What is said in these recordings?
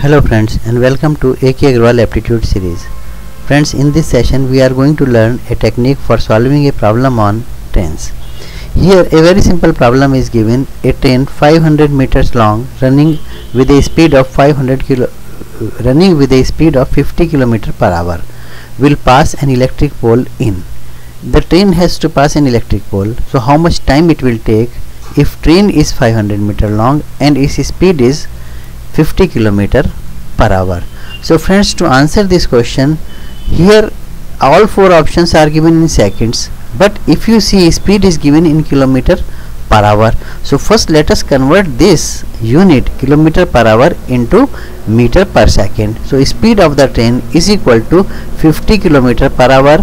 Hello friends and welcome to AK Agarwal aptitude series. Friends in this session we are going to learn a technique for solving a problem on trains. Here a very simple problem is given a train 500 meters long running with a speed of 500 kilo running with a speed of 50 km per hour will pass an electric pole in. The train has to pass an electric pole so how much time it will take if train is 500 meter long and its speed is 50 kilometer per hour. So friends to answer this question here all four options are given in seconds but if you see speed is given in kilometer per hour. So first let us convert this unit kilometer per hour into meter per second. So speed of the train is equal to 50 kilometer per hour.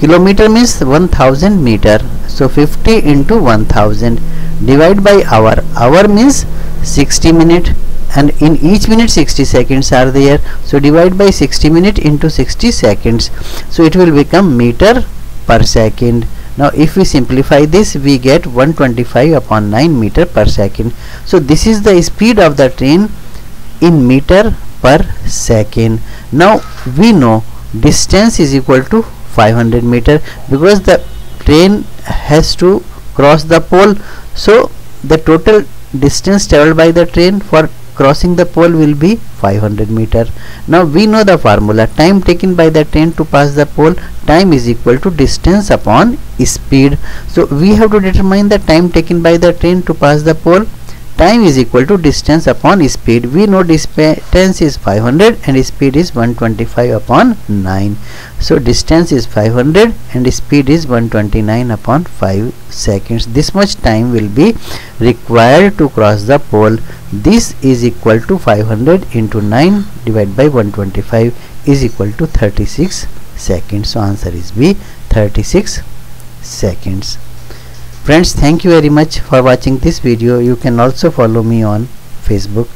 Kilometer means 1000 meter. So 50 into 1000 divide by hour. Hour means 60 minute and in each minute 60 seconds are there. So divide by 60 minute into 60 seconds. So it will become meter per second. Now if we simplify this we get 125 upon 9 meter per second. So this is the speed of the train in meter per second. Now we know distance is equal to 500 meter because the train has to cross the pole. So the total distance traveled by the train for crossing the pole will be 500 meter. Now we know the formula. Time taken by the train to pass the pole time is equal to distance upon speed. So we have to determine the time taken by the train to pass the pole time is equal to distance upon speed. We know distance is 500 and speed is 125 upon 9 so distance is 500 and speed is 129 upon 5 seconds. This much time will be required to cross the pole. This is equal to 500 into 9 divided by 125 is equal to 36 seconds. So answer is b 36 seconds friends thank you very much for watching this video. You can also follow me on facebook